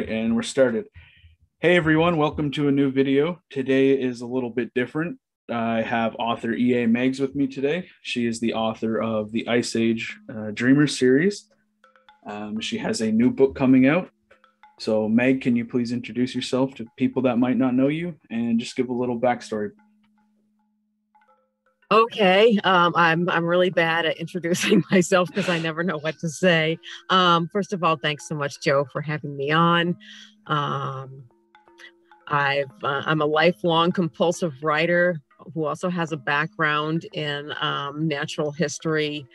right, and we're started. Hey everyone, welcome to a new video. Today is a little bit different. I have author E.A. Meigs with me today. She is the author of the Ice Age uh, Dreamer series. Um, she has a new book coming out. So, Meg, can you please introduce yourself to people that might not know you and just give a little backstory? Okay, um, I'm I'm really bad at introducing myself because I never know what to say. Um, first of all, thanks so much, Joe, for having me on. Um, I've uh, I'm a lifelong compulsive writer who also has a background in um, natural history.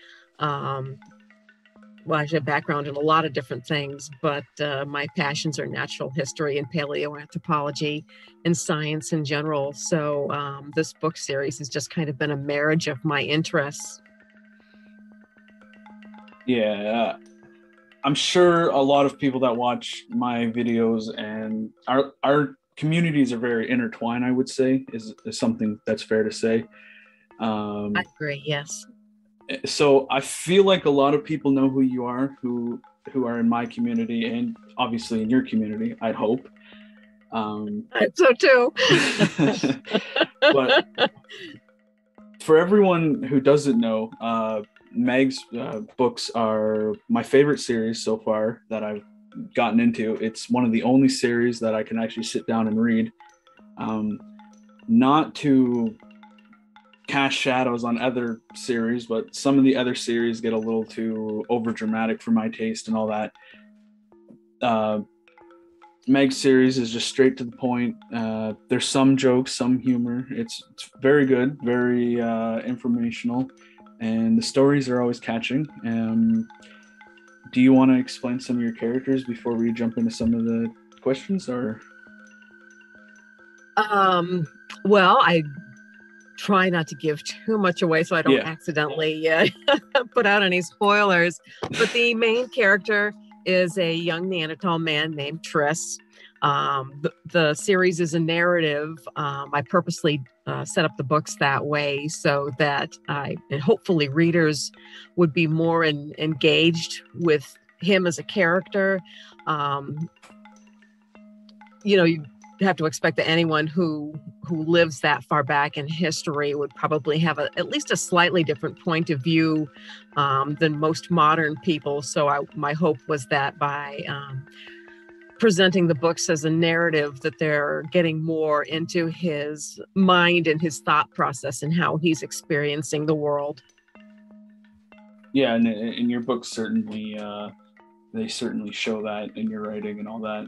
Well, I have a background in a lot of different things, but uh, my passions are natural history and paleoanthropology and science in general. So um, this book series has just kind of been a marriage of my interests. Yeah, uh, I'm sure a lot of people that watch my videos and our our communities are very intertwined. I would say is, is something that's fair to say. Um, I agree. Yes so I feel like a lot of people know who you are, who who are in my community and obviously in your community. I'd hope. Um, so too. but for everyone who doesn't know, uh, Meg's uh, books are my favorite series so far that I've gotten into. It's one of the only series that I can actually sit down and read. Um, not to cast shadows on other series, but some of the other series get a little too over dramatic for my taste and all that. Uh, Meg series is just straight to the point. Uh, there's some jokes, some humor. It's, it's very good, very uh, informational, and the stories are always catching. Um, do you want to explain some of your characters before we jump into some of the questions, or? Um. Well, I try not to give too much away so I don't yeah. accidentally uh, put out any spoilers. But the main character is a young Neanderthal man named Triss. Um, the, the, series is a narrative. Um, I purposely uh, set up the books that way so that I and hopefully readers would be more in, engaged with him as a character. Um, you know, you have to expect that anyone who who lives that far back in history would probably have a, at least a slightly different point of view um, than most modern people. So I, my hope was that by um, presenting the books as a narrative, that they're getting more into his mind and his thought process and how he's experiencing the world. Yeah, and in your books certainly uh, they certainly show that in your writing and all that.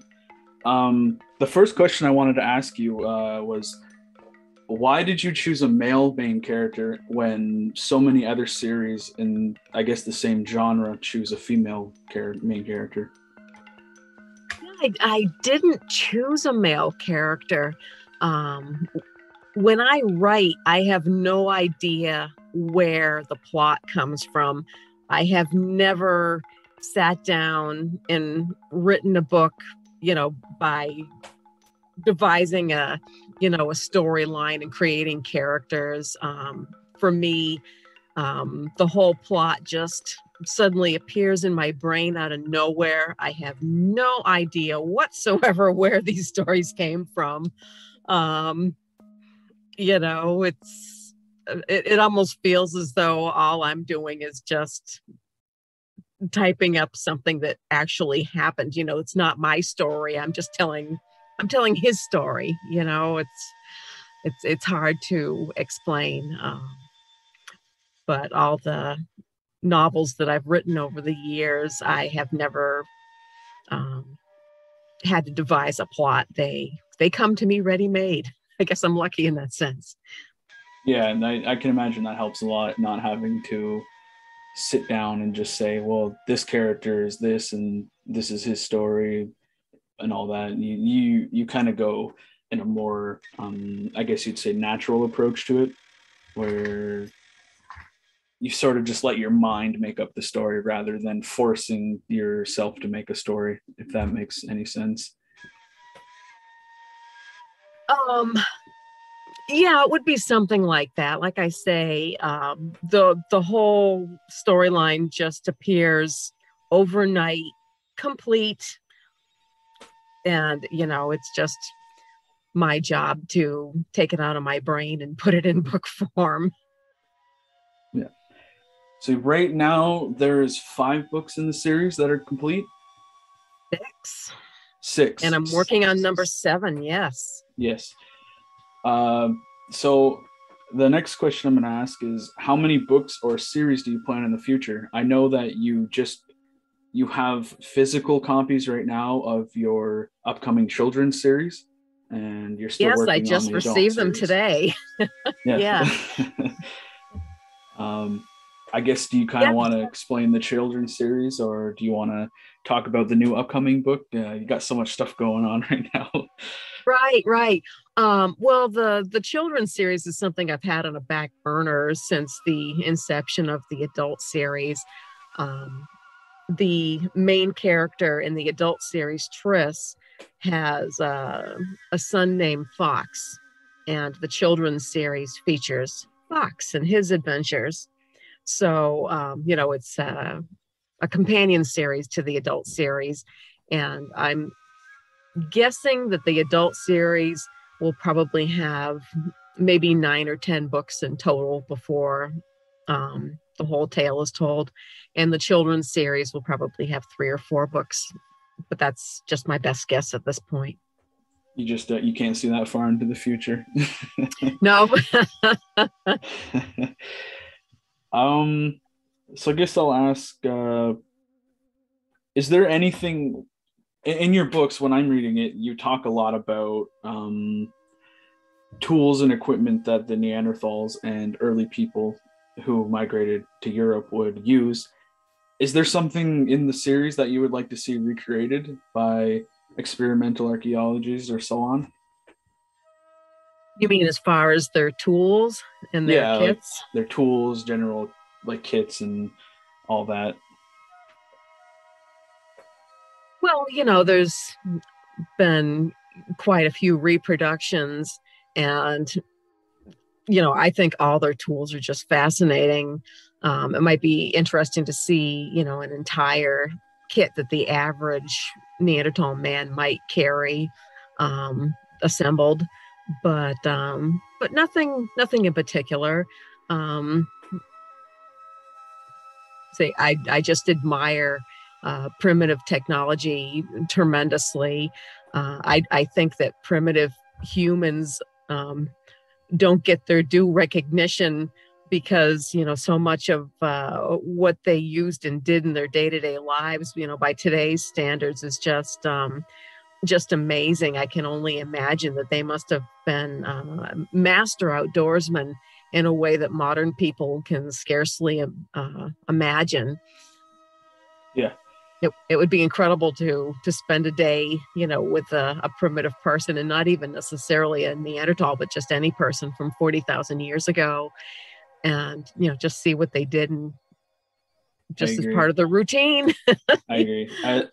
Um, the first question I wanted to ask you uh, was why did you choose a male main character when so many other series in I guess the same genre choose a female char- main character? I, I didn't choose a male character. Um, when I write, I have no idea where the plot comes from. I have never sat down and written a book you know, by devising a, you know, a storyline and creating characters. Um, for me, um, the whole plot just suddenly appears in my brain out of nowhere. I have no idea whatsoever where these stories came from. Um, you know, it's it, it almost feels as though all I'm doing is just typing up something that actually happened you know it's not my story i'm just telling i'm telling his story you know it's it's it's hard to explain um, but all the novels that i've written over the years i have never um, had to devise a plot. They they come to me ready made i guess i'm lucky in that sense. Yeah and I, I can imagine that helps a lot not having to sit down and just say, well, this character is this and this is his story and all that. you you, you kind of go in a more, um, I guess you'd say, natural approach to it, where you sort of just let your mind make up the story rather than forcing yourself to make a story, if that makes any sense. Um, yeah it would be something like that like i say um, the the whole storyline just appears overnight complete and you know it's just my job to take it out of my brain and put it in book form. Yeah. So right now there's five books in the series that are complete? Six. Six. And i'm working on number seven yes. yes. Um, so the next question i'm going to ask is how many books or series do you plan in the future? I know that you just you have physical copies right now of your upcoming children's series and you're still yes i just the received them series. today. Yeah, yeah. um i guess do you kind of want to explain the children's series or do you want to talk about the new upcoming book? Uh, you got so much stuff going on right now. Right right. Um, well the the children's series is something i've had on a back burner since the inception of the adult series. Um, the main character in the adult series Triss has uh, a son named Fox, and the children's series features Fox and his adventures. So, um, you know, it's uh, a companion series to the adult series. And I'm guessing that the adult series will probably have maybe nine or 10 books in total before um, the whole tale is told. And the children's series will probably have three or four books but that's just my best guess at this point. You just uh, you can't see that far into the future. no. um. So I guess I'll ask. Uh, is there anything in, in your books when I'm reading it? You talk a lot about um, tools and equipment that the Neanderthals and early people who migrated to Europe would use is there something in the series that you would like to see recreated by experimental archaeologists or so on? You mean as far as their tools and their yeah, kits? Like their tools, general like kits and all that. Well, you know, there's been quite a few reproductions and you know, I think all their tools are just fascinating. Um, it might be interesting to see you know an entire kit that the average neanderthal man might carry um, assembled but um, but nothing nothing in particular. Um, say i i just admire uh, primitive technology tremendously. Uh, i i think that primitive humans um, don't get their due recognition because you know so much of uh, what they used and did in their day-to-day lives you know by today's standards is just um, just amazing. I can only imagine that they must have been uh, master outdoorsmen in a way that modern people can scarcely uh, imagine. Yeah it, it would be incredible to to spend a day you know with a, a primitive person and not even necessarily a neanderthal but just any person from 40,000 years ago. And you know just see what they did and just as part of the routine. I agree. I,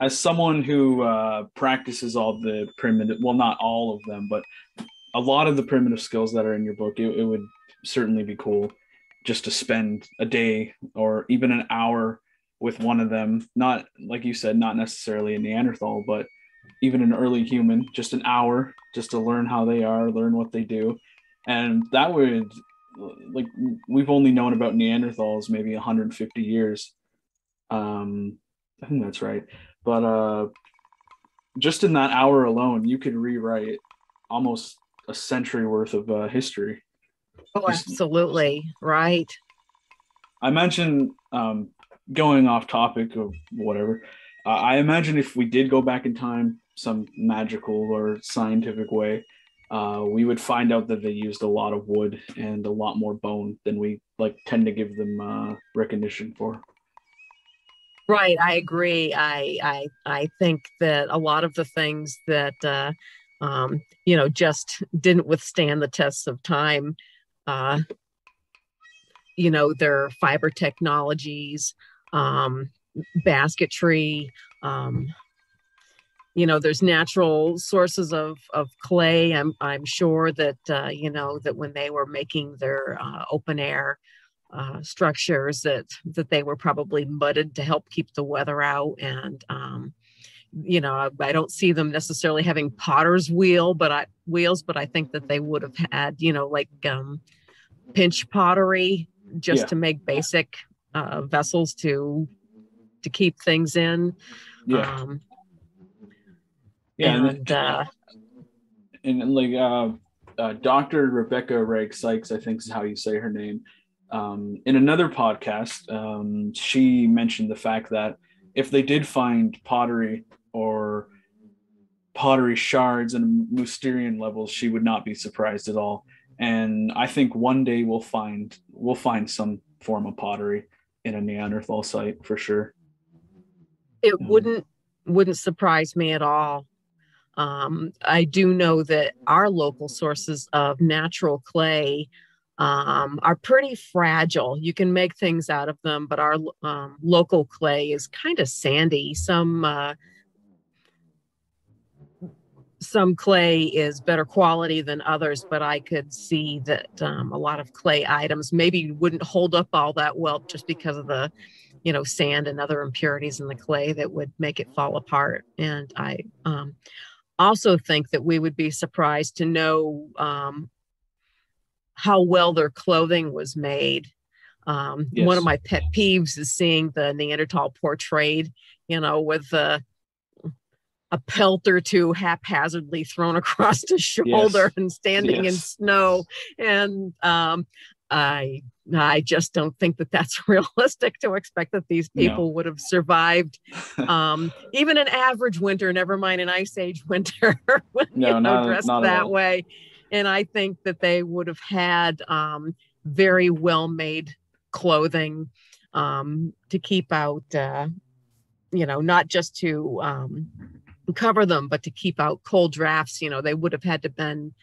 as someone who uh, practices all the primitive well not all of them but a lot of the primitive skills that are in your book it, it would certainly be cool just to spend a day or even an hour with one of them not like you said not necessarily a neanderthal but even an early human just an hour just to learn how they are learn what they do and that would like we've only known about Neanderthals maybe 150 years. Um, I think that's right. But uh, just in that hour alone, you could rewrite almost a century worth of uh, history. Oh, absolutely right. I mentioned um, going off topic or whatever. Uh, I imagine if we did go back in time, some magical or scientific way, uh, we would find out that they used a lot of wood and a lot more bone than we like tend to give them uh, recognition for. Right, I agree. I I I think that a lot of the things that uh, um, you know just didn't withstand the tests of time. Uh, you know, their fiber technologies, um, basketry, um, you know there's natural sources of of clay i'm i'm sure that uh, you know that when they were making their uh, open air uh, structures that that they were probably mudded to help keep the weather out and um, you know, I, I, don't see them necessarily having potter's wheel, but I wheels, but I think that they would have had, you know, like um, pinch pottery just yeah. to make basic uh, vessels to to keep things in. Yeah. Um, yeah, and, and, uh, and like uh, uh, Dr. Rebecca Wragg Sykes, I think is how you say her name. Um, in another podcast, um, she mentioned the fact that if they did find pottery or pottery shards and Mousterian levels, she would not be surprised at all. And I think one day we'll find we'll find some form of pottery in a Neanderthal site for sure. It um, wouldn't wouldn't surprise me at all. Um, I do know that our local sources of natural clay um, are pretty fragile. You can make things out of them, but our um, local clay is kind of sandy. Some uh, some clay is better quality than others, but I could see that um, a lot of clay items maybe wouldn't hold up all that well just because of the, you know, sand and other impurities in the clay that would make it fall apart. And I um, also think that we would be surprised to know um, how well their clothing was made. Um, yes. One of my pet peeves is seeing the Neanderthal portrayed, you know, with the a pelt or two haphazardly thrown across the shoulder yes. and standing yes. in snow. And um, I I just don't think that that's realistic to expect that these people no. would have survived um, even an average winter, never mind an ice age winter, no, you know, not, dressed not that way. And I think that they would have had um, very well made clothing um, to keep out, uh, you know, not just to um, cover them, but to keep out cold drafts. You know, they would have had to been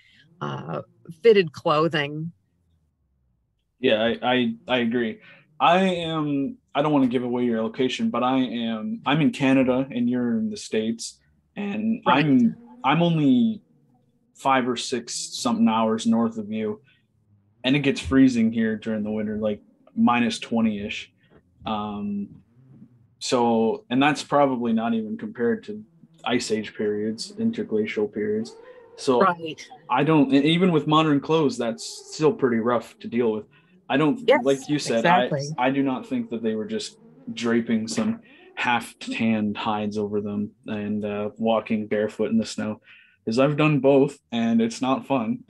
uh, fitted clothing. Yeah, I, I, I agree. I am. I don't want to give away your location, but I am. I'm in Canada, and you're in the states, and right. I'm. I'm only five or six something hours north of you, and it gets freezing here during the winter, like minus twenty ish. Um, so, and that's probably not even compared to ice age periods, interglacial periods. So right. I don't, even with modern clothes, that's still pretty rough to deal with. I don't, yes, like you said, exactly. I, I do not think that they were just draping some half tanned hides over them and uh, walking barefoot in the snow. Because I've done both and it's not fun.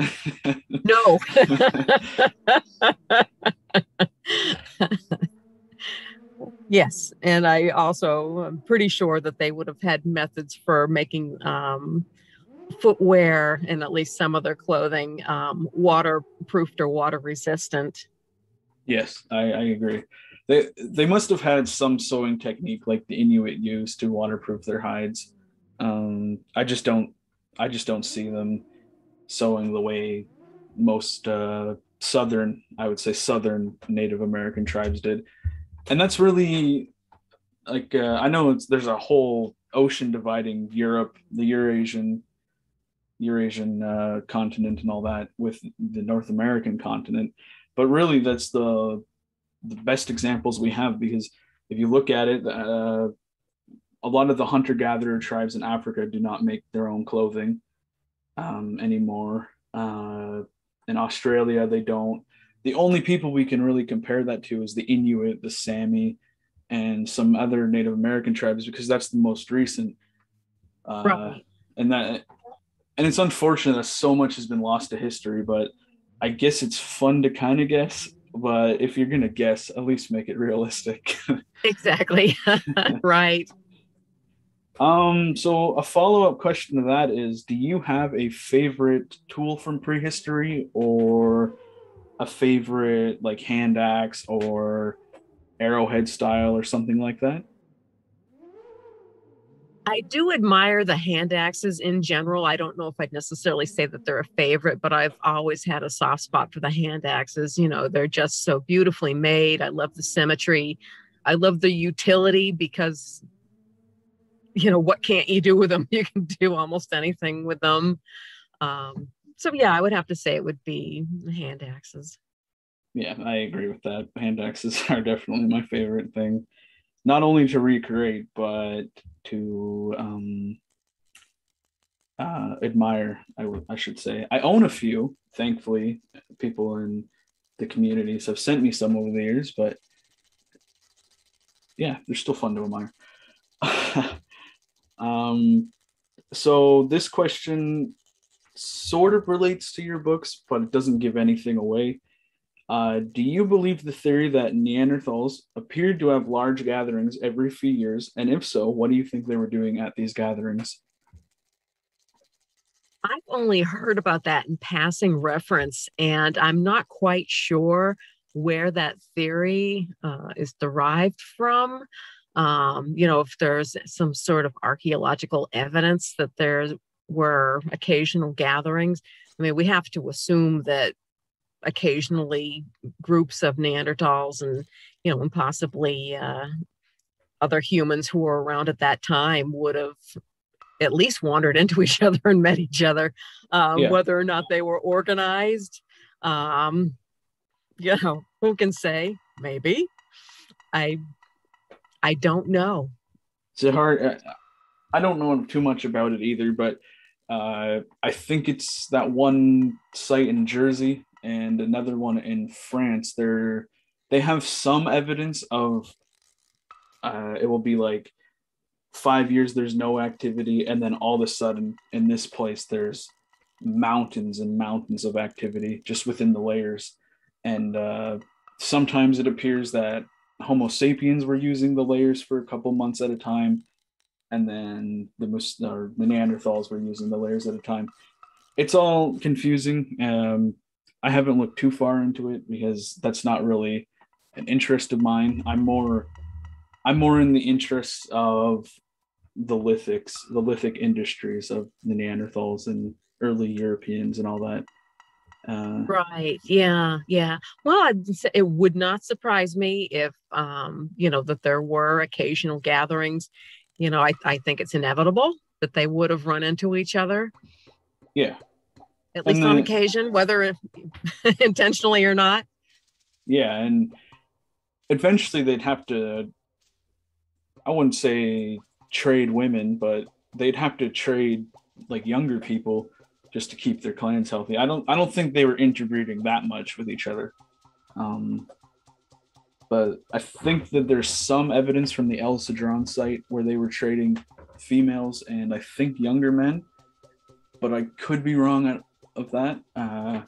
no. Yes, and I also am pretty sure that they would have had methods for making um, footwear and at least some of their clothing um, waterproofed or water resistant. Yes, I, I, agree. They they must have had some sewing technique like the Inuit used to waterproof their hides. Um, I just don't I just don't see them sewing the way most uh, southern I would say southern Native American tribes did and that's really like uh, I know it's there's a whole ocean dividing Europe, the Eurasian Eurasian uh, continent, and all that with the North American continent. But really, that's the the best examples we have because if you look at it, uh, a lot of the hunter gatherer tribes in Africa do not make their own clothing um, anymore. Uh, in Australia, they don't the only people we can really compare that to is the Inuit, the Sami, and some other Native American tribes because that's the most recent. Uh, right. And that, and it's unfortunate that so much has been lost to history, but I guess it's fun to kind of guess. But if you're gonna guess, at least make it realistic. exactly. right. Um, so a follow-up question to that is do you have a favorite tool from prehistory or a favorite like hand axe or arrowhead style or something like that? I do admire the hand axes in general. I don't know if I'd necessarily say that they're a favorite, but I've always had a soft spot for the hand axes. You know, they're just so beautifully made. I love the symmetry. I love the utility because, you know, what can't you do with them? You can do almost anything with them. Um, so yeah, I would have to say it would be hand axes. Yeah, I agree with that. Hand axes are definitely my favorite thing. not only to recreate but to um, uh, admire. I, w- I should say I own a few. Thankfully, people in the communities have sent me some over the years, but yeah, they're still fun to admire. um, so this question sort of relates to your books, but it doesn't give anything away. Uh, do you believe the theory that Neanderthals appeared to have large gatherings every few years? And if so, what do you think they were doing at these gatherings? I've only heard about that in passing reference, and I'm not quite sure where that theory uh, is derived from. Um, you know, if there's some sort of archaeological evidence that there were occasional gatherings, I mean, we have to assume that occasionally groups of Neanderthals and, you know, and possibly uh, other humans who were around at that time would have at least wandered into each other and met each other, um, yeah. whether or not they were organized. Um, you know, who can say? Maybe. I I don't know. It's a hard. Uh, I don't know too much about it either, but uh, I think it's that one site in Jersey and another one in France. They're they have some evidence of. Uh, it will be like five years there's no activity and then all of a sudden in this place there's mountains and mountains of activity just within the layers and uh, sometimes it appears that homo sapiens were using the layers for a couple months at a time and then the, or the neanderthals were using the layers at a time it's all confusing um, i haven't looked too far into it because that's not really an interest of mine i'm more i'm more in the interest of the lithics, the lithic industries of the Neanderthals and early Europeans and all that. Uh, right. Yeah. Yeah. Well, it would not surprise me if, um, you know, that there were occasional gatherings. You know, I, I think it's inevitable that they would have run into each other. Yeah. At least then, on occasion, whether intentionally or not. Yeah. And eventually they'd have to, I wouldn't say trade women, but they'd have to trade like younger people just to keep their clans healthy. I don't I don't think they were interbreeding that much with each other. Um, but I think that there's some evidence from the El Sidrón site where they were trading females and I think younger men, but I could be wrong of that. Uh,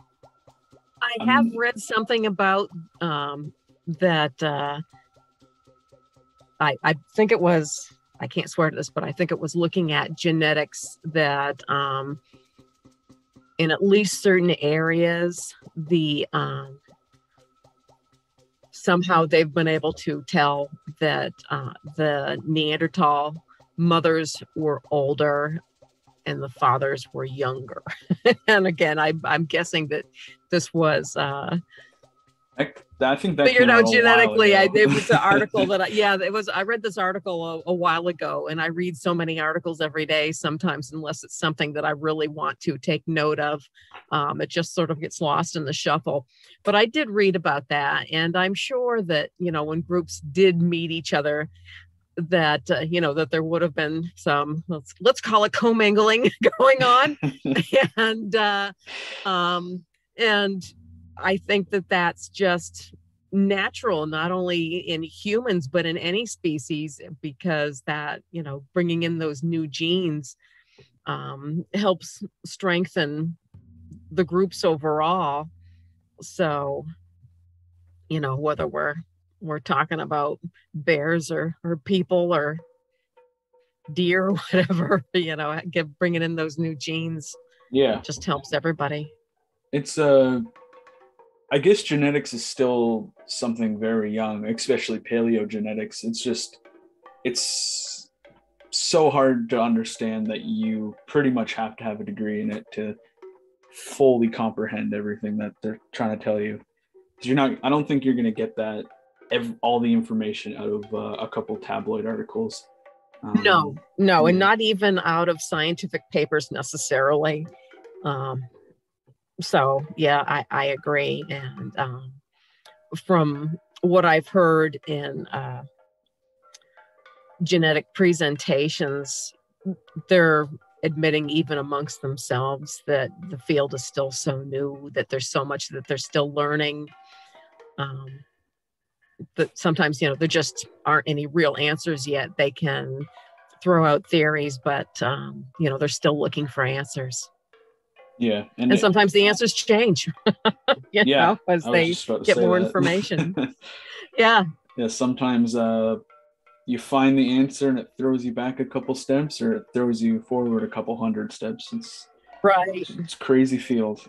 I have um, read something about um, that. Uh, I I think it was I can't swear to this, but I think it was looking at genetics that um, in at least certain areas, the um, somehow they've been able to tell that uh, the Neanderthal mothers were older and the fathers were younger. and again, I, am guessing that this was uh, I, I think that figured out genetically. I, it was an article that I, yeah, it was. I read this article a, a, while ago, and I read so many articles every day. Sometimes, unless it's something that I really want to take note of, um, it just sort of gets lost in the shuffle. But I did read about that, and I'm sure that you know when groups did meet each other, that uh, you know that there would have been some let's let's call it commingling going on, and uh, um, and I think that that's just natural not only in humans but in any species because that you know bringing in those new genes um, helps strengthen the groups overall. So you know whether we're we're talking about bears or or people or deer or whatever you know get bringing in those new genes yeah. just helps everybody. It's uh I guess genetics is still something very young, especially paleogenetics. It's just, it's so hard to understand that you pretty much have to have a degree in it to fully comprehend everything that they're trying to tell you. You're not, I don't think you're going to get that, all the information out of uh, a couple tabloid articles. Um, no, no, and not even out of scientific papers necessarily. Um, so yeah i i agree and um, from what i've heard in uh, genetic presentations, they're admitting even amongst themselves that the field is still so new, that there's so much that they're still learning. Um, that sometimes, you know, there just aren't any real answers yet. They can throw out theories, but, um, you know, they're still looking for answers. Yeah. And, and sometimes the answers change, you yeah, know, as they get more that. information. yeah. Yeah. Sometimes, uh, you find the answer and it throws you back a couple steps or it throws you forward a couple hundred steps it's right it's, it's crazy field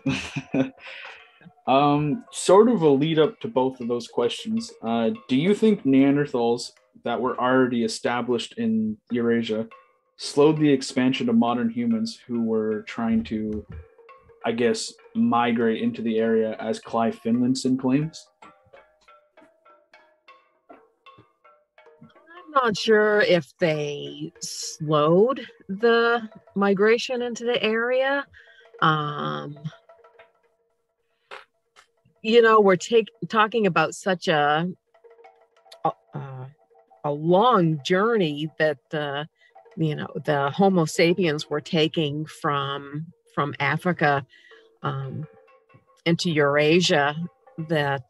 um sort of a lead up to both of those questions uh do you think neanderthals that were already established in eurasia slowed the expansion of modern humans who were trying to i guess migrate into the area as clive finlayson claims I'm not sure if they slowed the migration into the area. Um, you know, we're take, talking about such a, a, a long journey that the, you know, the Homo sapiens were taking from from Africa um, into Eurasia. That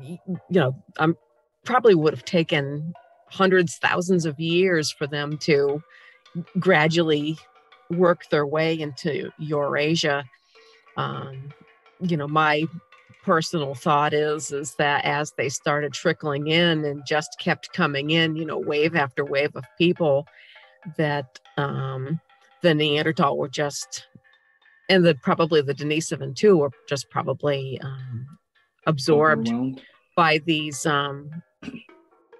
you know, I'm probably would have taken hundreds, thousands of years for them to gradually work their way into Eurasia. Um, you know, my personal thought is is that as they started trickling in and just kept coming in, you know, wave after wave of people, that um, the Neanderthal were just, and the probably the Denisovan too, were just probably um, absorbed by these um,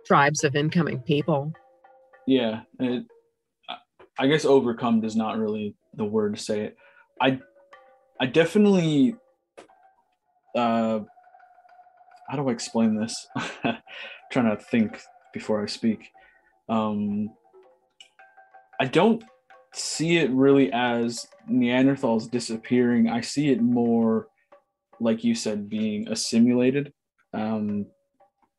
tribes of incoming people. Yeah, it, I guess overcome is not really the word to say it. I I definitely uh how do I explain this? trying to think before I speak. Um I don't see it really as Neanderthals disappearing. I see it more like you said being assimilated. Um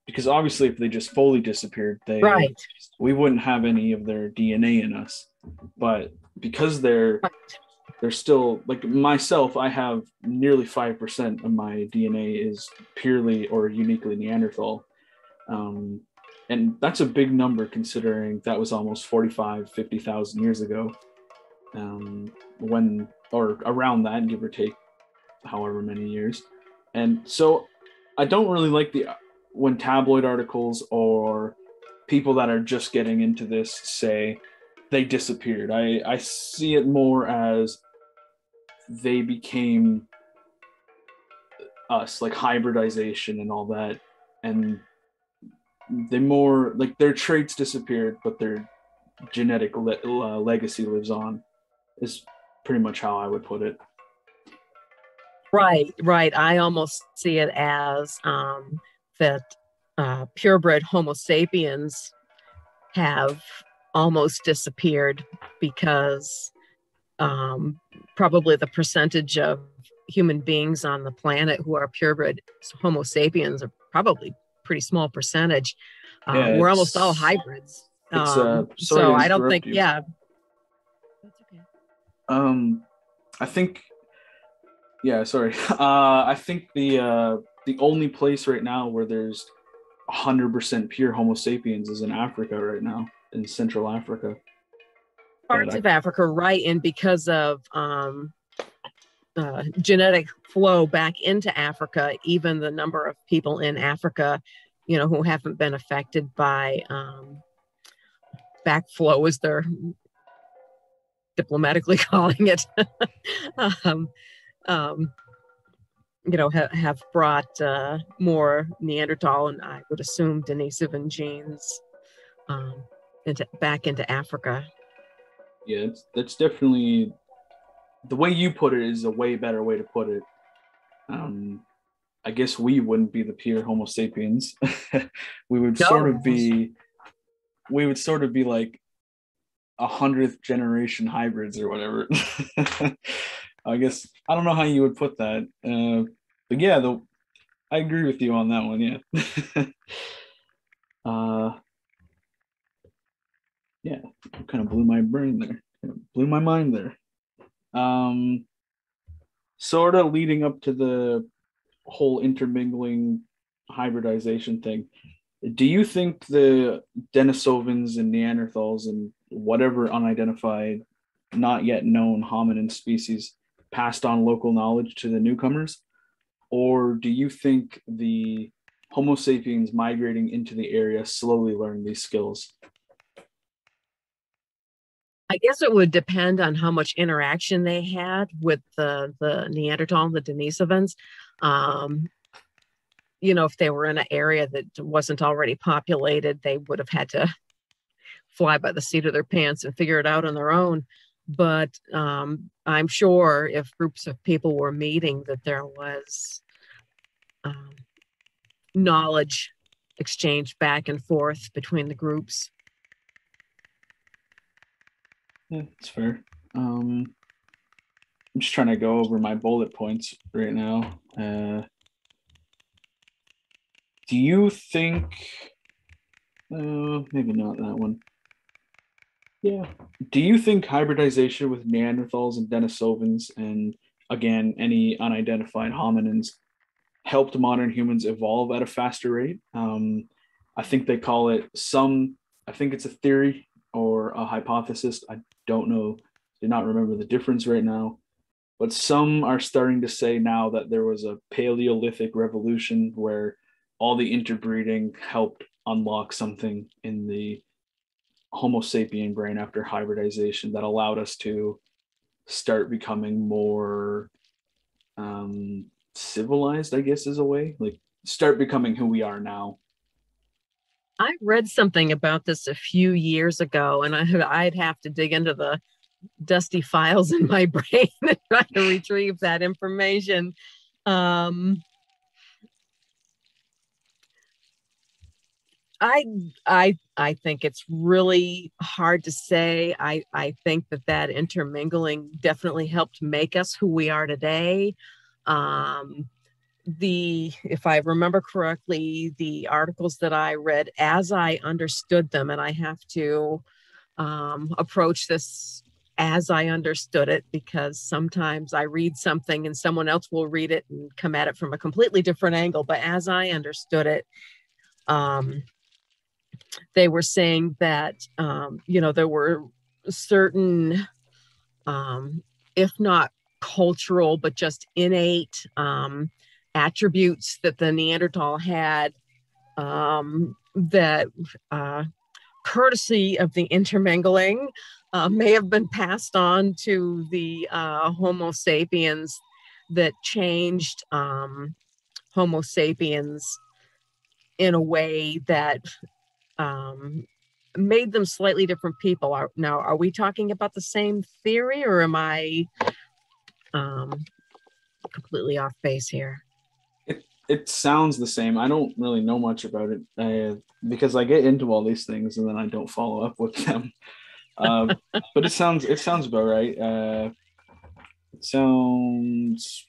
because obviously if they just fully disappeared they right. we wouldn't have any of their dna in us. But because they're they're still like myself i have nearly 5% of my dna is purely or uniquely neanderthal. Um, and that's a big number considering that was almost 45 50000 years ago um, when or around that give or take however many years and so i don't really like the when tabloid articles or people that are just getting into this say they disappeared. I, I see it more as they became us, like hybridization and all that. And they more like their traits disappeared, but their genetic le- uh, legacy lives on, is pretty much how I would put it. Right, right. I almost see it as um, that uh, purebred Homo sapiens have almost disappeared because um, probably the percentage of human beings on the planet who are purebred Homo sapiens are probably pretty small percentage. Um, yeah, we're almost all hybrids. Uh, um, so I don't think, you. yeah. Um, I think, yeah, sorry. Uh, I think the uh, the only place right now where there's 100% pure Homo sapiens is in Africa right now, in Central Africa. Parts of Africa, right? And because of um, uh, genetic flow back into Africa, even the number of people in Africa, you know, who haven't been affected by um, backflow, as they're diplomatically calling it. um, um, you know, ha- have brought uh, more Neanderthal and I would assume Denisovan genes um, into back into Africa. Yeah, it's, that's definitely the way you put it is a way better way to put it. Um, I guess we wouldn't be the pure Homo sapiens. we would no. sort of be, we would sort of be like a hundredth generation hybrids or whatever. I guess I don't know how you would put that. Uh, but yeah, the I agree with you on that one. Yeah. uh, yeah, kind of blew my brain there. Blew my mind there. Um, sort of leading up to the whole intermingling hybridization thing. Do you think the Denisovans and Neanderthals and whatever unidentified, not yet known hominin species passed on local knowledge to the newcomers? Or do you think the Homo sapiens migrating into the area slowly learned these skills? I guess it would depend on how much interaction they had with the the Neanderthal, the Denisovans. Um, you know, if they were in an area that wasn't already populated, they would have had to fly by the seat of their pants and figure it out on their own. But um, I'm sure if groups of people were meeting, that there was um, knowledge exchanged back and forth between the groups. Yeah, that's fair. Um, I'm just trying to go over my bullet points right now. Uh, do you think? Uh, maybe not that one. Yeah. Do you think hybridization with Neanderthals and Denisovans, and again any unidentified hominins, helped modern humans evolve at a faster rate? Um, I think they call it some. I think it's a theory or a hypothesis. I don't know. Do not remember the difference right now. But some are starting to say now that there was a Paleolithic revolution where all the interbreeding helped unlock something in the Homo sapien brain after hybridization that allowed us to start becoming more um, civilized, I guess, is a way. Like start becoming who we are now. I read something about this a few years ago, and I, I'd have to dig into the dusty files in my brain and try to retrieve that information. Um, I I I think it's really hard to say. I I think that that intermingling definitely helped make us who we are today. Um, the if I remember correctly, the articles that I read as I understood them, and I have to um, approach this as I understood it because sometimes I read something and someone else will read it and come at it from a completely different angle. But as I understood it, um, they were saying that um, you know there were certain um, if not cultural but just innate um, attributes that the neanderthal had um, that uh, courtesy of the intermingling uh, may have been passed on to the uh, homo sapiens that changed um, homo sapiens in a way that um, made them slightly different people. Are, now, are we talking about the same theory or am I um, completely off base here? It, it sounds the same. I don't really know much about it uh, because I get into all these things and then I don't follow up with them. Uh, but it sounds it sounds about right. Uh, it sounds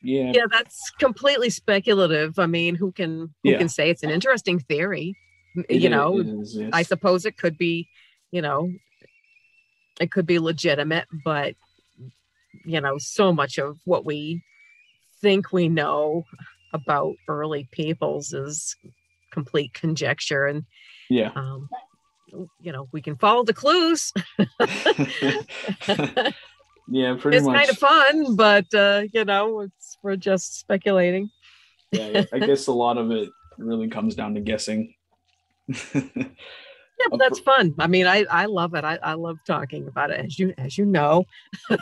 yeah. Yeah, that's completely speculative. I mean, who can who yeah. can say it's an interesting theory? It you know, is, yes. I suppose it could be, you know, it could be legitimate, but you know, so much of what we think we know about early peoples is complete conjecture and yeah um, you know we can follow the clues yeah pretty it's much. kind of fun but uh you know it's we're just speculating yeah i guess a lot of it really comes down to guessing yeah, but that's fun. I mean, I I love it. I, I love talking about it, as you as you know.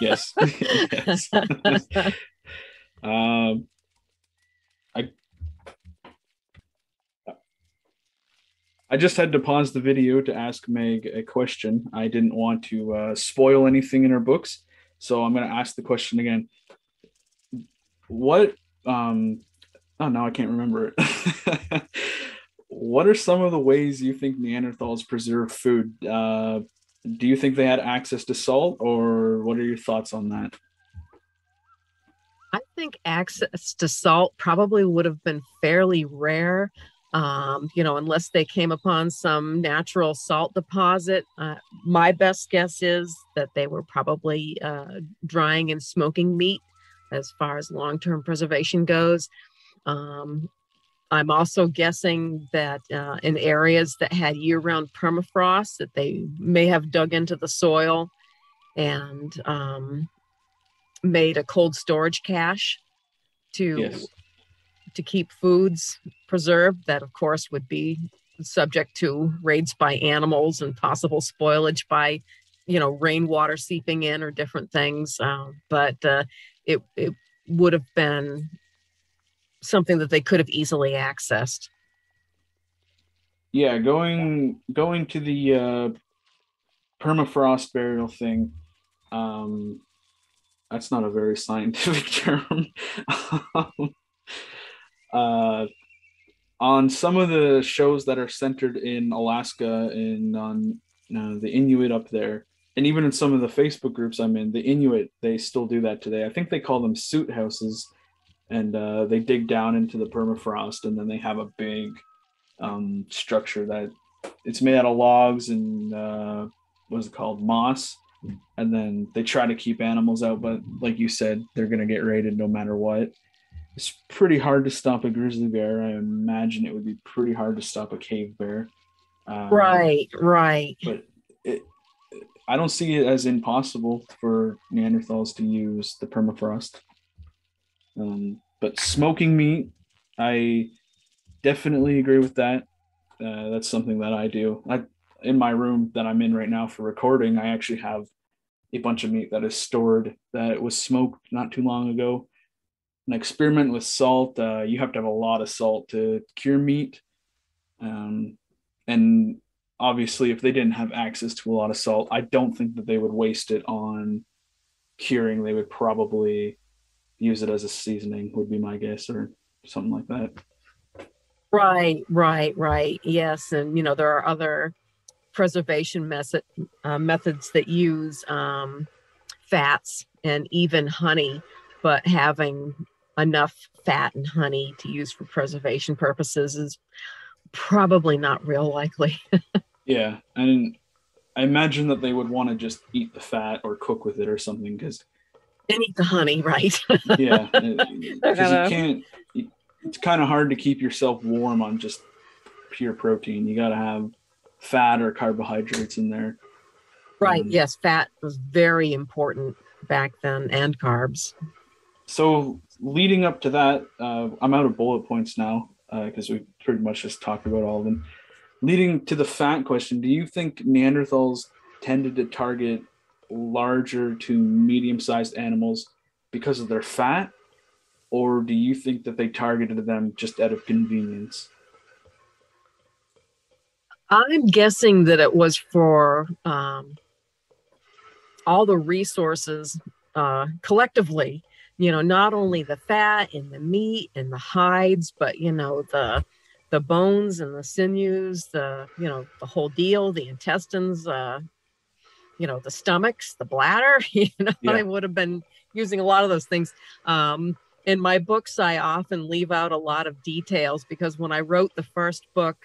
yes. yes. um, I I just had to pause the video to ask Meg a question. I didn't want to uh, spoil anything in her books, so I'm going to ask the question again. What? Um, oh no, I can't remember it. What are some of the ways you think Neanderthals preserve food? Uh, do you think they had access to salt, or what are your thoughts on that? I think access to salt probably would have been fairly rare. Um, you know, unless they came upon some natural salt deposit, uh, my best guess is that they were probably uh, drying and smoking meat as far as long term preservation goes. Um, I'm also guessing that uh, in areas that had year round permafrost, that they may have dug into the soil and um, made a cold storage cache to Yes. to keep foods preserved that of course would be subject to raids by animals and possible spoilage by you know rainwater seeping in or different things um, but uh, it, it would have been something that they could have easily accessed Yeah, going going to the uh, permafrost burial thing. Um, that's not a very scientific term. Um, uh, on some of the shows that are centered in Alaska and on uh, the Inuit up there, and even in some of the Facebook groups I'm in, the Inuit they still do that today. I think they call them suit houses, and uh, they dig down into the permafrost, and then they have a big um, structure that it's made out of logs and uh, what's it called? Moss. And then they try to keep animals out but like you said they're going to get raided no matter what. It's pretty hard to stop a grizzly bear. I imagine it would be pretty hard to stop a cave bear. Um, right right. but it, i don't see it as impossible for neanderthals to use the permafrost. Um, but smoking meat i definitely agree with that. Uh, that's something that i do. I in my room that i'm in right now for recording i actually have a bunch of meat that is stored that was smoked not too long ago. An experiment with salt uh, you have to have a lot of salt to cure meat. Um, and obviously if they didn't have access to a lot of salt i don't think that they would waste it on curing. They would probably use it as a seasoning would be my guess or something like that Right, right, right. Yes, and you know there are other preservation method uh, methods that use um, fats and even honey, but having enough fat and honey to use for preservation purposes is probably not real likely. yeah and i imagine that they would want to just eat the fat or cook with it or something because and eat the honey, right? yeah because you can't it's kind of hard to keep yourself warm on just pure protein you got to have fat or carbohydrates in there right. Um, Yes, fat was very important back then, and carbs. so leading up to that uh, i'm out of bullet points now because we pretty much just talked about all of them leading to the fat question do you think neanderthals tended to target larger to medium sized animals because of their fat or do you think that they targeted them just out of convenience I'm guessing that it was for um, all the resources uh, collectively. You know, not only the fat and the meat and the hides, but you know the the bones and the sinews, the you know the whole deal, the intestines, uh, you know the stomachs, the bladder. You know, Yeah. they would have been using a lot of those things. Um, in my books, I often leave out a lot of details because when I wrote the first book,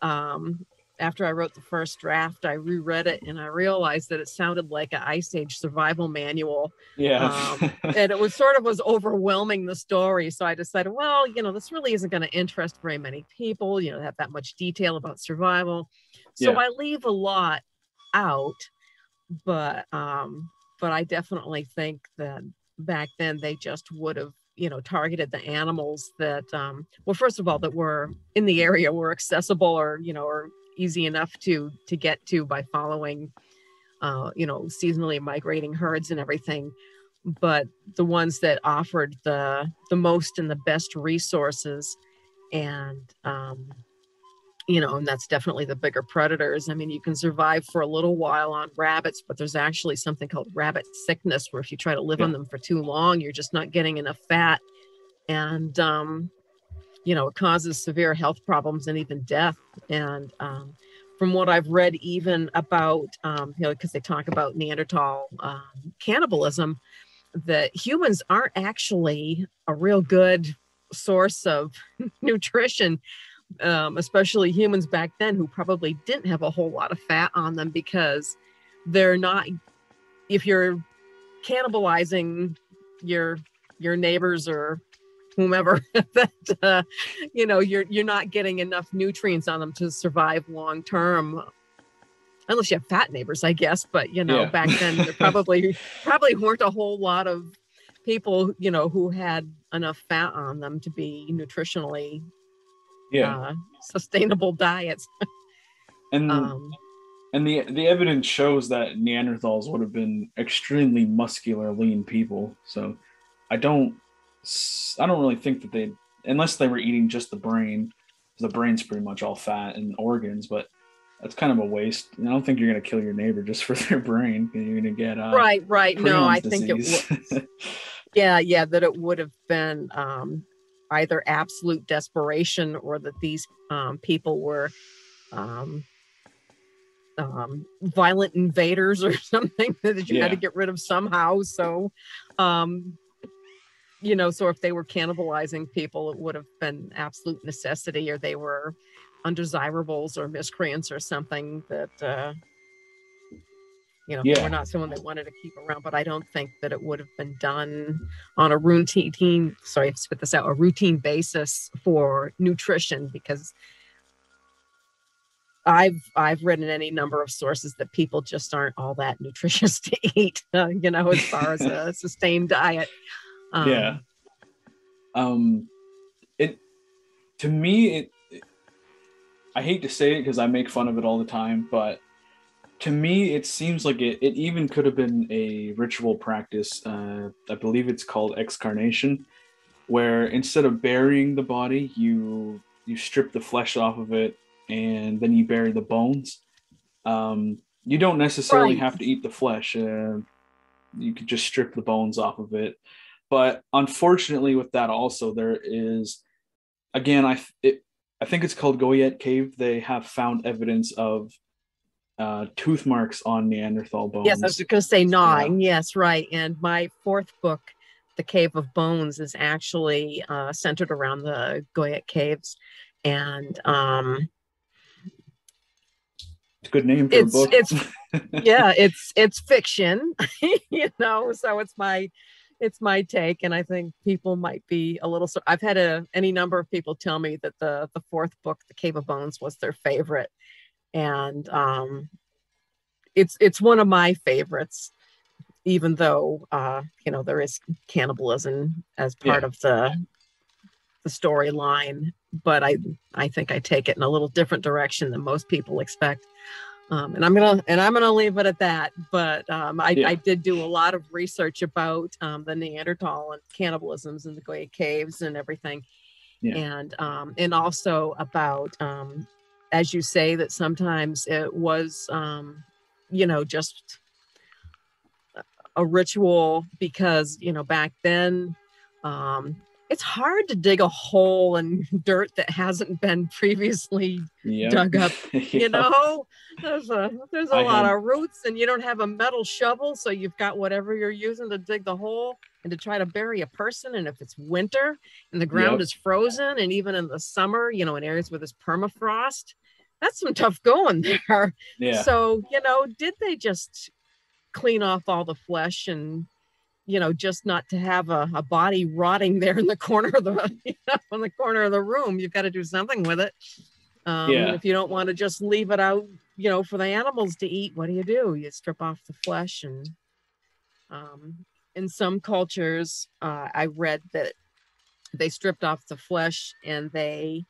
um, after I wrote the first draft, I reread it and I realized that it sounded like an Ice Age survival manual, yeah Um, and it was sort of was overwhelming the story. So I decided, well, you know, this really isn't going to interest very many people. You know, have that much detail about survival. So Yeah. I leave a lot out, but um, but I definitely think that back then they just would have you know targeted the animals that um well first of all that were in the area were accessible or you know or easy enough to to get to by following uh you know seasonally migrating herds and everything. But the ones that offered the the most and the best resources and um you know and that's definitely the bigger predators. I mean you can survive for a little while on rabbits but there's actually something called rabbit sickness where if you try to live on them for too long you're just not getting enough fat. And um you know it causes severe health problems and even death. And um from what I've read, even about, um, you know, because they talk about Neanderthal um, cannibalism, that humans aren't actually a real good source of nutrition um, especially humans back then who probably didn't have a whole lot of fat on them because they're not if you're cannibalizing your your neighbors or whomever that uh, you know you're you're not getting enough nutrients on them to survive long term unless you have fat neighbors i guess but you know Yeah. back then there probably probably weren't a whole lot of people you know who had enough fat on them to be nutritionally Yeah, uh, sustainable diets and um and the the evidence shows that Neanderthals would have been extremely muscular, lean people. So I don't s- I don't really think that they unless they were eating just the brain The brain's pretty much all fat and organs, but that's kind of a waste. I don't think you're gonna kill your neighbor just for their brain. You're gonna get uh, right right no i Prions think it disease. was yeah yeah that it would have been um either absolute desperation or that these um people were um um violent invaders or something that you had to get rid of somehow. So um you know so if they were cannibalizing people it would have been absolute necessity or they were undesirables or miscreants or something that uh you know, Yeah. we're not someone that wanted to keep around, but I don't think that it would have been done on a routine, sorry, to spit this out, a routine basis for nutrition because I've I've read in any number of sources that people just aren't all that nutritious to eat, uh, you know, as far as a sustained diet. Um, yeah um it to me it, it- i hate to say it because i make fun of it all the time but to me it seems like it, it even could have been a ritual practice uh, i believe it's called excarnation where instead of burying the body you you strip the flesh off of it and then you bury the bones. Um, you don't necessarily Right. have to eat the flesh uh, you could just strip the bones off of it. But unfortunately with that also there is again i it, i think it's called goyet cave. They have found evidence of uh, tooth marks on neanderthal bones Yes, I was going to say gnawing. Yes, right. And my fourth book, The Cave of Bones, is actually uh, centered around the Goyet Caves. And um, it's a good name for It's- a book it's- yeah, it's it's fiction, you know. So it's my it's my take, and I think people might be a little. I've had a any number of people tell me that the the fourth book, The Cave of Bones, was their favorite, and um, it's it's one of my favorites, even though uh, you know there is cannibalism as part Yeah. of the the storyline, but I I think I take it in a little different direction than most people expect. Um, and I'm gonna and I'm gonna leave it at that. But um, I, Yeah. I did do a lot of research about um, the Neanderthal and cannibalisms in the Goyet caves and everything, Yeah. and um, and also about um, as you say that sometimes it was um, you know just a ritual because you know back then um, it's hard to dig a hole in dirt that hasn't been previously Yep. dug up you know? There's a there's a I lot had- of roots and you don't have a metal shovel so you've got whatever you're using to dig the hole and to try to bury a person and if it's winter and the ground Yep. is frozen and even in the summer you know in areas where there's permafrost that's some tough going there. Yeah. So you know did they just clean off all the flesh and you know just not to have a, a body rotting there in the corner of the you know, in the corner of the room you've got to do something with it um, Yeah. if you don't want to just leave it out you know for the animals to eat what do you do you strip off the flesh and um, in some cultures uh, i read that they stripped off the flesh and they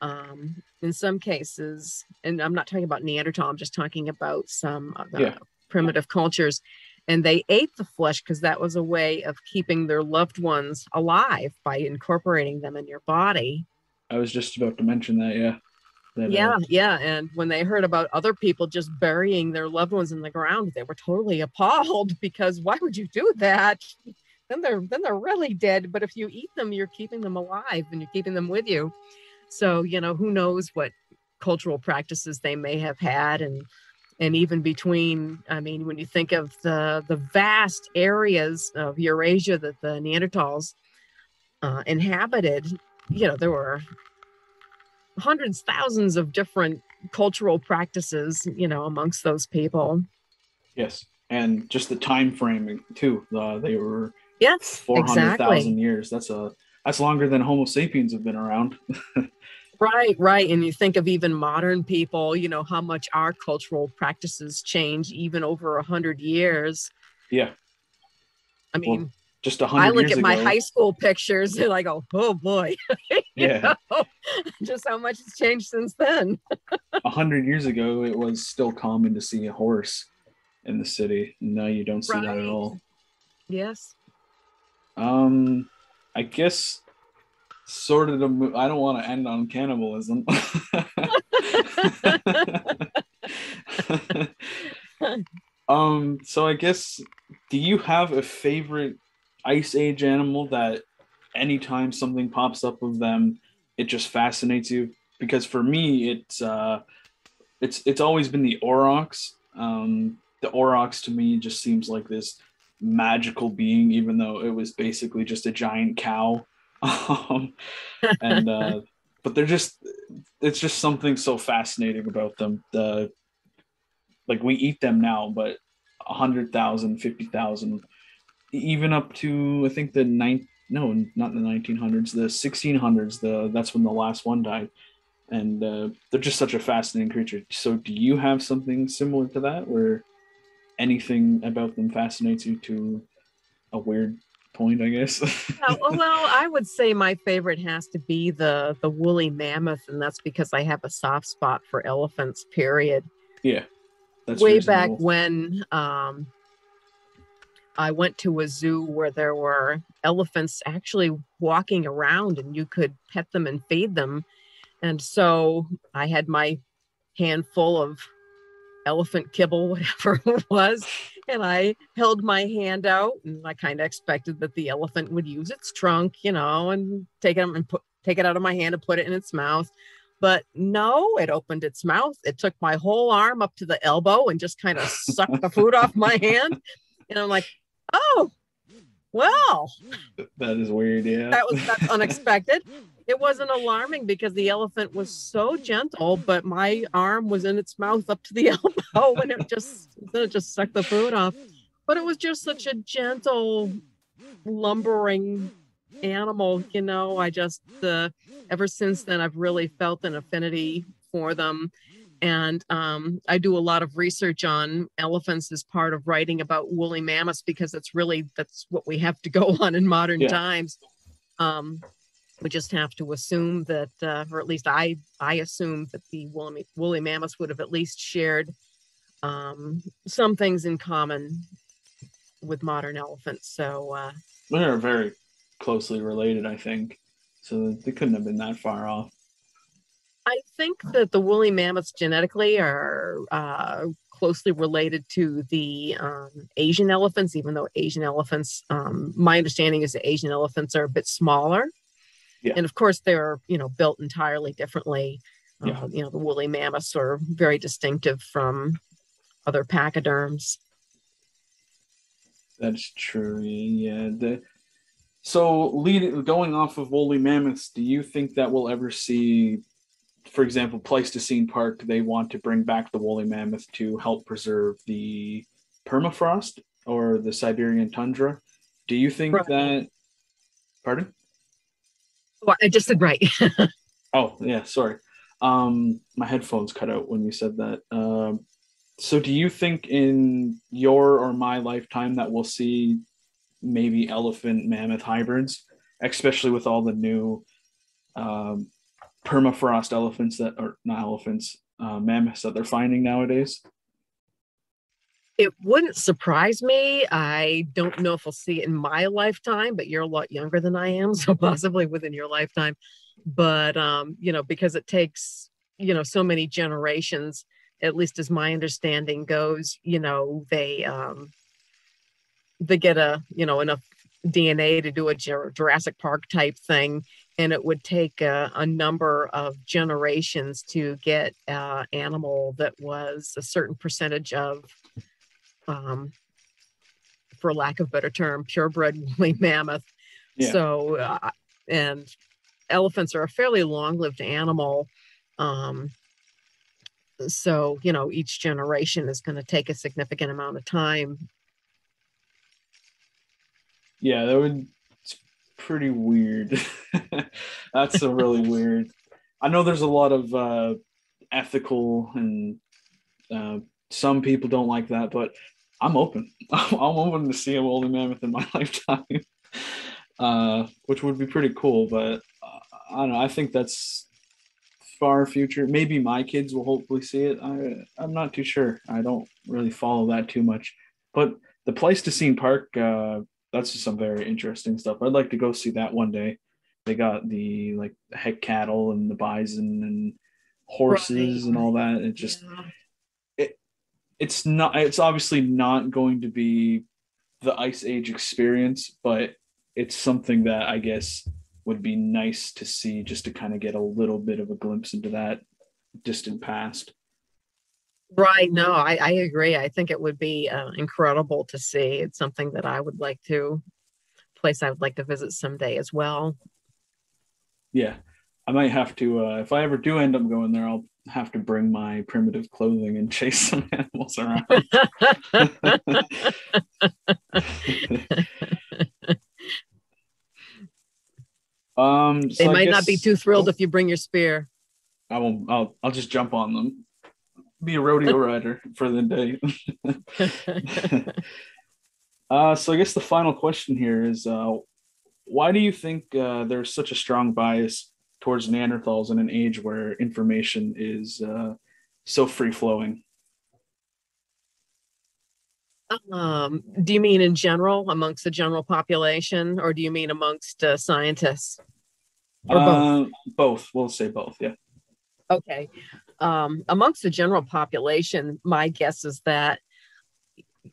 um, in some cases and i'm not talking about neanderthal i'm just talking about some of the Yeah. primitive cultures and they ate the flesh because that was a way of keeping their loved ones alive by incorporating them in your body. I was just about to mention that yeah. That, uh, yeah yeah and when they heard about other people just burying their loved ones in the ground they were totally appalled because why would you do that? Then they're then they're really dead but if you eat them you're keeping them alive and you're keeping them with you. So you know who knows what cultural practices they may have had and and even between i mean when you think of the the vast areas of eurasia that the neanderthals uh, inhabited you know there were hundreds, thousands of different cultural practices, you know, amongst those people. Yes, and just the time frame too. Uh, they were yes, four hundred thousand exactly. years. That's a that's longer than Homo sapiens have been around. right, right. And you think of even modern people, you know, how much our cultural practices change even over a hundred years. Yeah. I mean, well, just a hundred. I look at ago, my high school pictures and I go, "Oh boy!" yeah, know, just how much has changed since then. A hundred years ago, it was still common to see a horse in the city. Now you don't see right. that at all. Yes. Um, I guess sort of the. I don't want to end on cannibalism. um. So I guess, do you have a favorite ice age animal that anytime something pops up of them, it just fascinates you? Because for me, it's uh, it's it's always been the aurochs. Um, the aurochs to me just seems like this magical being, even though it was basically just a giant cow. um, and uh, but they're just it's just something so fascinating about them. The like we eat them now, but a hundred thousand, fifty thousand, even up to I think the nine no not the 1900s the 1600s the that's when the last one died and uh, they're just such a fascinating creature so do you have something similar to that where anything about them fascinates you to a weird point, I guess. yeah, well, I would say my favorite has to be the the woolly mammoth, and that's because I have a soft spot for elephants. Period. Yeah, that's way reasonable. back when um, I went to a zoo where there were elephants actually walking around, and you could pet them and feed them. And so I had my handful of elephant kibble, whatever it was. And I held my hand out and I kind of expected that the elephant would use its trunk, you know, and take it and put take it out of my hand and put it in its mouth. But no, it opened its mouth. It took my whole arm up to the elbow and just kind of sucked the food off my hand. And I'm like, oh, well. That is weird. Yeah. That was that's unexpected it wasn't alarming because the elephant was so gentle, but my arm was in its mouth up to the elbow and it just it just sucked the food off. But it was just such a gentle, lumbering animal, you know. I just uh, ever since then I've really felt an affinity for them. And um, I do a lot of research on elephants as part of writing about woolly mammoths because it's really that's what we have to go on in modern yeah. times. Um, we just have to assume that, uh, or at least I, I assume that the woolly, woolly mammoths would have at least shared um, some things in common with modern elephants. So uh, they're very closely related, I think. So they couldn't have been that far off. I think that the woolly mammoths genetically are uh, closely related to the um, Asian elephants, even though Asian elephants, um, my understanding is that Asian elephants are a bit smaller. Yeah. And of course, they're you know built entirely differently. Yeah. Uh, you know, the woolly mammoths are very distinctive from other pachyderms. That's true. Yeah. The, so, lead, going off of woolly mammoths, do you think that we'll ever see, for example, Pleistocene Park? They want to bring back the woolly mammoth to help preserve the permafrost or the Siberian tundra. Do you think right. that? Pardon? I just said right. oh yeah, sorry. Um, my headphones cut out when you said that. Um, so do you think in your or my lifetime that we'll see maybe elephant mammoth hybrids, especially with all the new um, permafrost elephants that are not elephants, uh, mammoths that they're finding nowadays? It wouldn't surprise me. I don't know if we'll see it in my lifetime, but you're a lot younger than I am, so possibly within your lifetime. But um, you know, because it takes you know so many generations, at least as my understanding goes, you know, they um, they get a you know enough DNA to do a Jurassic Park type thing, and it would take a, a number of generations to get an animal that was a certain percentage of um, for lack of better term, purebred woolly mammoth. Yeah. So, uh, and elephants are a fairly long-lived animal. Um, so, you know, each generation is going to take a significant amount of time. Yeah, that would it's pretty weird. That's a really weird. I know there's a lot of uh, ethical and uh, some people don't like that, but I'm open. I'm open to see a woolly mammoth in my lifetime, uh, which would be pretty cool. But uh, I don't know. I think that's far future. Maybe my kids will hopefully see it. I I'm not too sure. I don't really follow that too much. But the Pleistocene Park, uh, that's just some very interesting stuff. I'd like to go see that one day. They got the like heck cattle and the bison and horses right. and all that. It just yeah. It it's not it's obviously not going to be the ice age experience, but it's something that I guess would be nice to see just to kind of get a little bit of a glimpse into that distant past. Right. No, I, I agree. I think it would be uh, incredible to see. It's something that I would like to, place I would like to visit someday as well. Yeah. I might have to, uh, if I ever do end up going there, I'll have to bring my primitive clothing and chase some animals around. Um, so they might not be too thrilled if you bring your spear. I will. I'll. I'll just jump on them. Be a rodeo rider for the day. uh, so I guess the final question here is, uh, why do you think uh, there's such a strong bias towards Neanderthals in an age where information is uh, so free flowing? Um, do you mean in general amongst the general population, or do you mean amongst uh, scientists? Or both? Uh, both. We'll say both. Yeah. Okay. Um, amongst the general population, my guess is that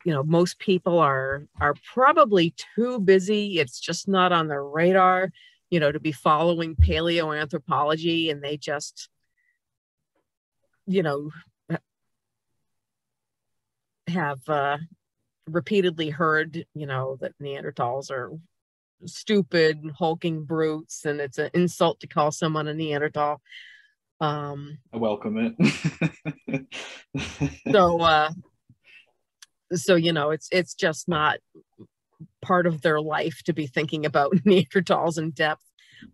you know most people are are probably too busy. It's just not on their radar, you know, to be following paleoanthropology, and they just, you know, have uh, repeatedly heard, you know, that Neanderthals are stupid, hulking brutes, and it's an insult to call someone a Neanderthal. Um, I welcome it. so, uh, so you know, it's it's just not part of their life to be thinking about Neanderthals in depth.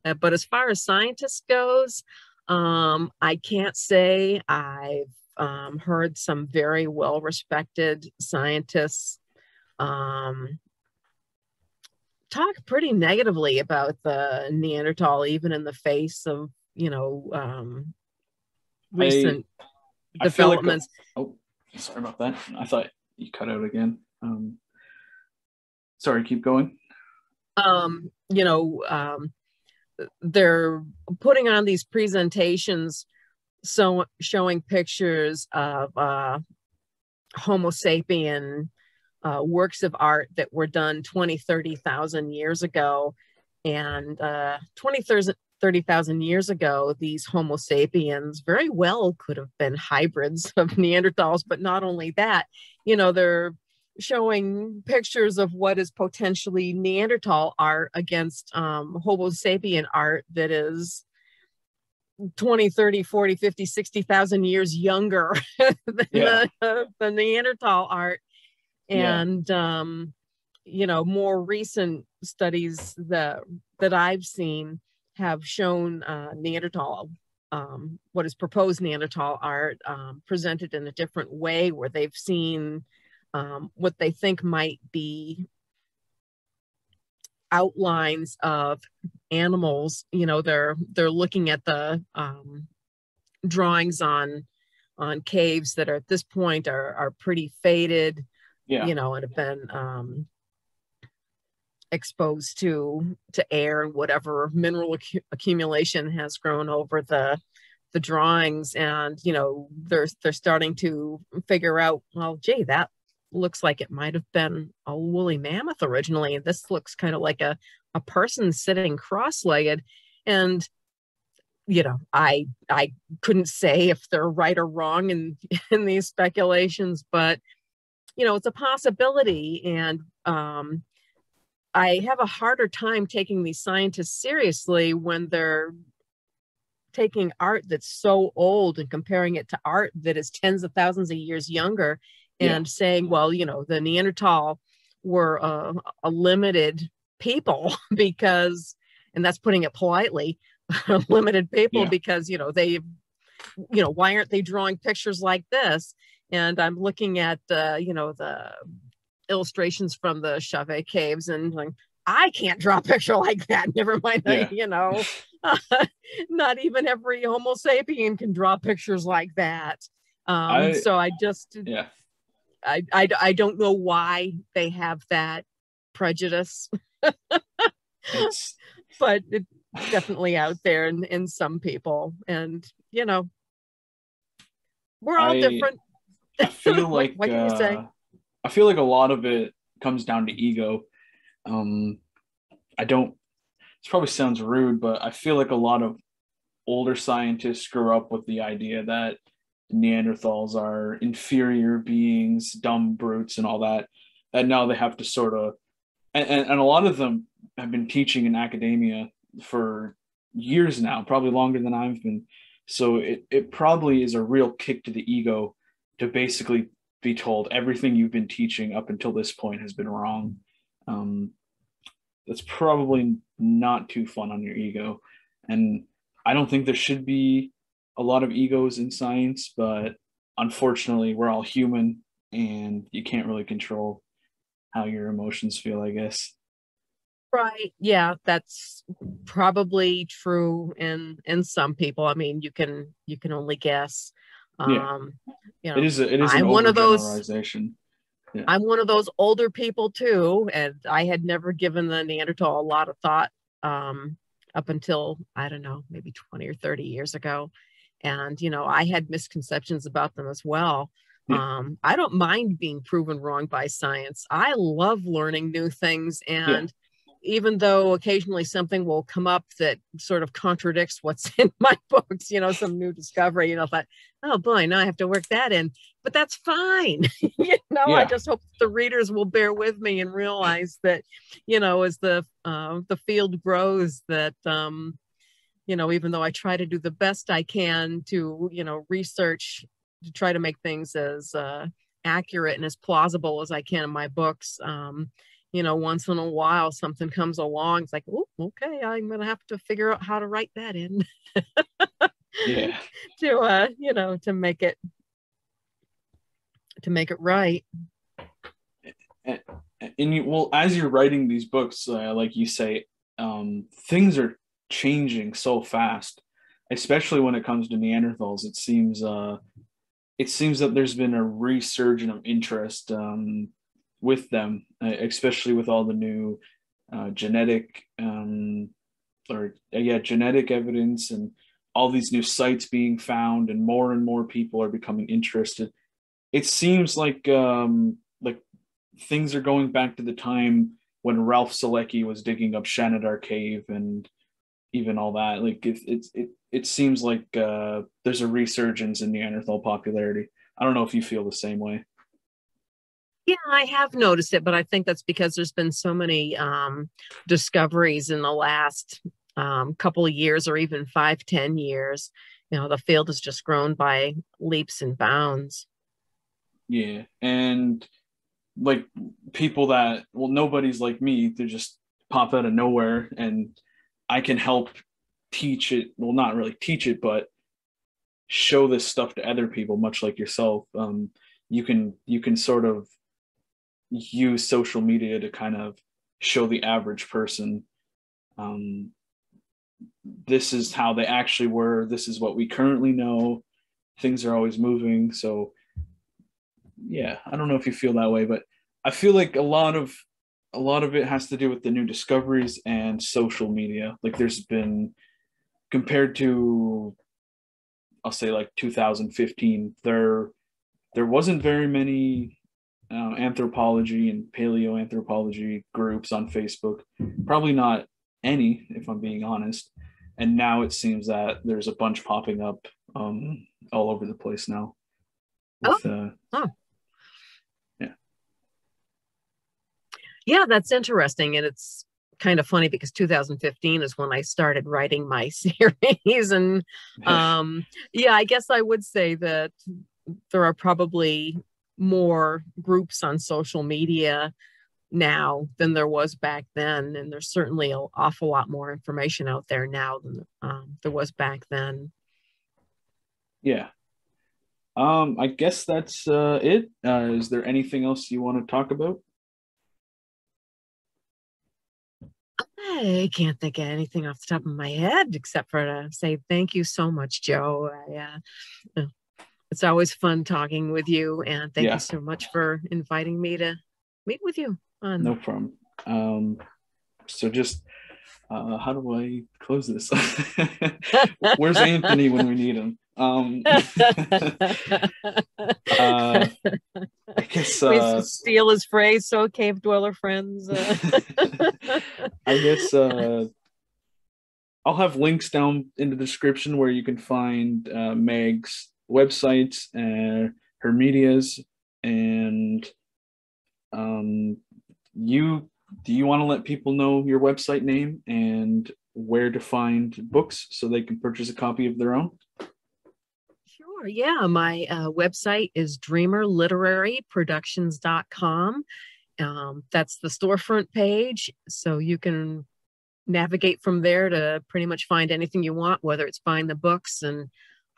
Uh, but as far as scientists goes, um, I can't say I've um, heard some very well respected scientists um, talk pretty negatively about the Neanderthal, even in the face of, you know, um, recent I, developments. I like, oh, sorry about that. I thought you cut out again. Um, sorry, keep going. Um, you know, um, they're putting on these presentations so showing pictures of uh, Homo sapien uh, works of art that were done 20, 30,000 years ago. And uh, 20, 30,000 years ago, these Homo sapiens very well could have been hybrids of Neanderthals. But not only that, you know, they're showing pictures of what is potentially Neanderthal art against um, Homo sapien art that is 20 30 40 50 60,000 years younger than yeah. the, the Neanderthal art and yeah. um you know more recent studies that that I've seen have shown uh, Neanderthal um, what is proposed Neanderthal art um, presented in a different way where they've seen um, what they think might be outlines of animals you know they're they're looking at the um, drawings on on caves that are at this point are are pretty faded yeah. you know and have been um, exposed to to air and whatever mineral ac- accumulation has grown over the the drawings and you know they're they're starting to figure out well gee that looks like it might have been a woolly mammoth originally. This looks kind of like a, a person sitting cross-legged. And you know, I I couldn't say if they're right or wrong in in these speculations, but you know, it's a possibility. And um, I have a harder time taking these scientists seriously when they're taking art that's so old and comparing it to art that is tens of thousands of years younger and yeah. saying, well, you know, the Neanderthal were uh, a limited people because, and that's putting it politely, limited people yeah. because, you know, they, you know, why aren't they drawing pictures like this? And I'm looking at, uh, you know, the illustrations from the Chauvet caves and like, I can't draw a picture like that. Never mind, yeah. you know, uh, not even every Homo sapien can draw pictures like that. Um, I, so I just, yeah, I, I, I don't know why they have that prejudice, but it's definitely out there in, in some people. And, you know, we're all I, different. I feel like, what, what can uh, you say? Uh, I feel like a lot of it comes down to ego um, I don't. This probably sounds rude, but I feel like a lot of older scientists grew up with the idea that Neanderthals are inferior beings, dumb brutes, and all that. And now they have to sort of, and, and, and a lot of them have been teaching in academia for years now, probably longer than I've been. So it, it probably is a real kick to the ego to basically be told everything you've been teaching up until this point has been wrong. Um, that's probably not too fun on your ego. And I don't think there should be a lot of egos in science, but unfortunately, we're all human and you can't really control how your emotions feel, I guess. Right. Yeah, that's probably true in in some people. I mean, you can you can only guess. Um, yeah. you know, it is a, it is I'm one of those yeah. I'm one of those older people too, and I had never given the Neanderthal a lot of thought um, up until I don't know, maybe 20 or 30 years ago. And you know, I had misconceptions about them as well. Yeah. Um, I don't mind being proven wrong by science. I love learning new things and even though occasionally something will come up that sort of contradicts what's in my books, you know, some new discovery, you know, thought, oh boy, now I have to work that in, but that's fine. you know, yeah. I just hope the readers will bear with me and realize that, you know, as the uh, the field grows, that um, you know, even though I try to do the best I can to, you know, research to try to make things as uh, accurate and as plausible as I can in my books. Um, you know, once in a while something comes along, it's like, oh, okay, I'm gonna have to figure out how to write that in. yeah. To uh, you know, to make it to make it right. And, and you well, as you're writing these books, uh, like you say, um, things are changing so fast, especially when it comes to Neanderthals. It seems uh, it seems that there's been a resurgence of interest um, with them, uh, especially with all the new uh, genetic um, or uh, yeah genetic evidence and all these new sites being found, and more and more people are becoming interested. It seems like um, like things are going back to the time when Ralph Solecki was digging up Shanidar Cave and even all that. Like it, it, it, it seems like uh, there's a resurgence in Neanderthal popularity. I don't know if you feel the same way. Yeah, I have noticed it, but I think that's because there's been so many um, discoveries in the last um, couple of years or even five, ten years. You know, the field has just grown by leaps and bounds. Yeah. And like people that, well, nobody's like me They just pop out of nowhere and I can help teach it. Well, not really teach it, but show this stuff to other people, much like yourself. Um, you can you can sort of use social media to kind of show the average person um, this is how they actually were this is what we currently know things are always moving so yeah i don't know if you feel that way but i feel like a lot of a lot of it has to do with the new discoveries and social media like there's been compared to i'll say like 2015 there there wasn't very many uh, anthropology and paleoanthropology groups on Facebook. Probably not any, if I'm being honest. And now it seems that there's a bunch popping up um, all over the place now. With, oh. Uh, oh. Yeah. That's interesting. And it's kind of funny because 2015 is when I started writing my series. And um, yeah, I guess I would say that there are probably more groups on social media now than there was back then. And there's certainly an awful lot more information out there now than um, there was back then. Yeah. Um, I guess that's uh, it. Uh, is there anything else you want to talk about? I can't think of anything off the top of my head except for to say thank you so much, Joe. I, uh, it's always fun talking with you, and thank yeah. you so much for inviting me to meet with you. On no problem. Um, so just uh, how do I close this? Where's Anthony when we need him? Um, uh, I guess uh, steal his phrase. So cave dweller friends. Uh. I guess uh, I'll have links down in the description where you can find uh, Meg's websites and her medias and um, you do you want to let people know your website name and where to find books so they can purchase a copy of their own Sure. Yeah. My uh, website is dreamerliteraryproductions.com. Um, that's the storefront page. So you can navigate from there to pretty much find anything you want, whether it's buying the books and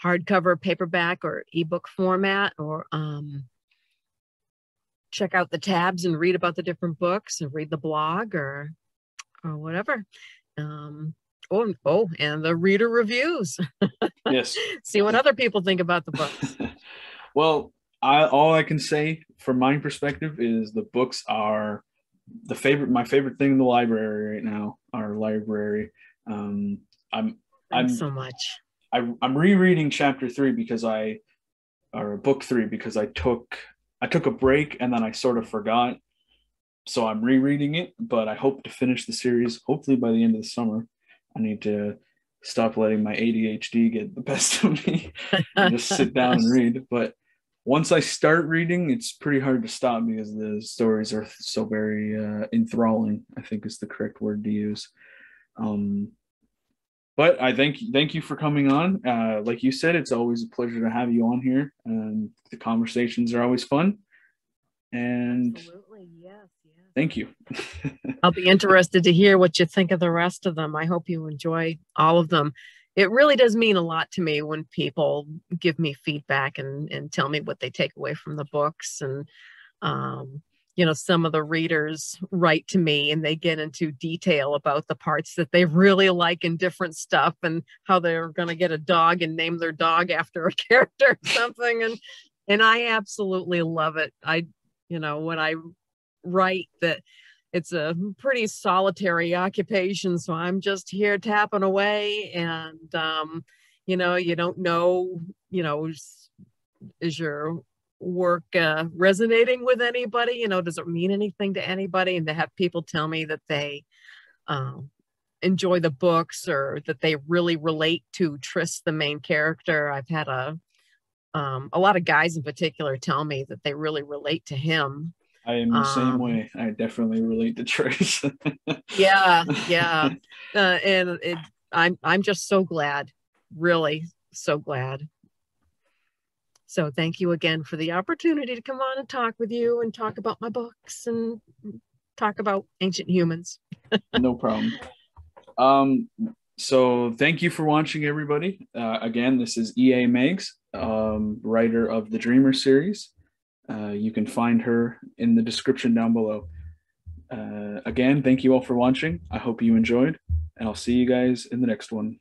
hardcover, paperback, or ebook format, or um, check out the tabs and read about the different books and read the blog or or whatever. Um, oh, oh, and the reader reviews. Yes. See what other people think about the books. well, I all I can say from my perspective is the books are the favorite my favorite thing in the library right now, our library. Um I'm Thanks I'm so much. I, I'm rereading chapter three because I or book three because I took I took a break and then I sort of forgot. So I'm rereading it, but I hope to finish the series hopefully by the end of the summer. I need to stop letting my ADHD get the best of me and just sit down and read. But once I start reading, it's pretty hard to stop because the stories are so very uh, enthralling. I think is the correct word to use. Um, but I thank thank you for coming on. Uh, like you said, it's always a pleasure to have you on here, and the conversations are always fun. And Absolutely. Thank you. I'll be interested to hear what you think of the rest of them. I hope you enjoy all of them. It really does mean a lot to me when people give me feedback and and tell me what they take away from the books and um, you know some of the readers write to me and they get into detail about the parts that they really like in different stuff and how they're going to get a dog and name their dog after a character or something and and I absolutely love it. I you know when I write that it's a pretty solitary occupation so I'm just here tapping away and um you know you don't know you know is, is your work uh, resonating with anybody? You know does it mean anything to anybody? And to have people tell me that they um, enjoy the books or that they really relate to Tris the main character I've had a um, a lot of guys in particular tell me that they really relate to him I am the um, same way. I definitely relate to Tris. yeah, yeah, uh, and it, I'm I'm just so glad, really so glad. So thank you again for the opportunity to come on and talk with you and talk about my books and talk about ancient humans. no problem. Um, so thank you for watching, everybody. Uh, again, this is E.A. Meigs, um, writer of the Dreamer series. Uh, you can find her in the description down below. Uh, again, thank you all for watching. I hope you enjoyed, and I'll see you guys in the next one.